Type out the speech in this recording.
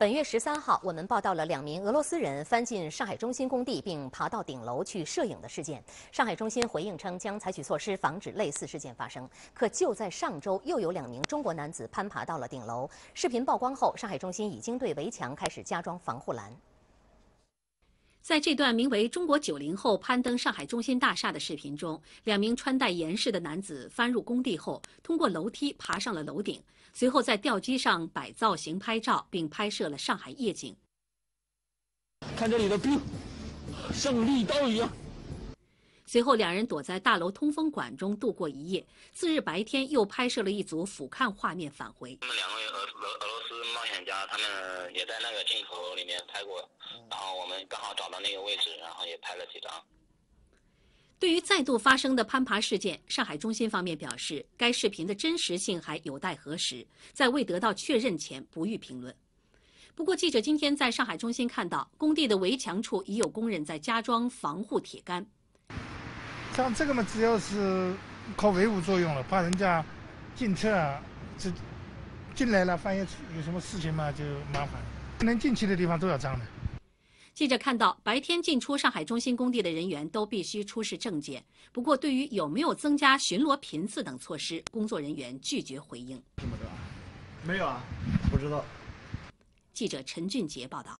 本月十三号，我们报道了两名俄罗斯人翻进上海中心工地并爬到顶楼去摄影的事件。上海中心回应称，将采取措施防止类似事件发生。可就在上周，又有两名中国男子攀爬到了顶楼。视频曝光后，上海中心已经对围墙开始加装防护栏。在这段名为“中国九零后攀登上海中心大厦”的视频中，两名穿戴严实的男子翻入工地后，通过楼梯爬上了楼顶。随后在吊机上摆造型拍照，并拍摄了上海夜景。看这里的冰，像利刀一样。随后两人躲在大楼通风管中度过一夜。次日白天又拍摄了一组俯瞰画面返回。冒险家，他们也在那个镜头里面拍过，然后我们刚好找到那个位置，然后也拍了几张。对于再度发生的攀爬事件，上海中心方面表示，该视频的真实性还有待核实，在未得到确认前不予评论。不过，记者今天在上海中心看到，工地的围墙处已有工人在加装防护铁杆。像这个嘛，只要是靠维护作用了，怕人家进车啊，这进来了，发现有什么事情嘛，就麻烦。能进去的地方都要装的。记者看到，白天进出上海中心工地的人员都必须出示证件。不过，对于有没有增加巡逻频次等措施，工作人员拒绝回应。没有啊，不知道。记者陈俊杰报道。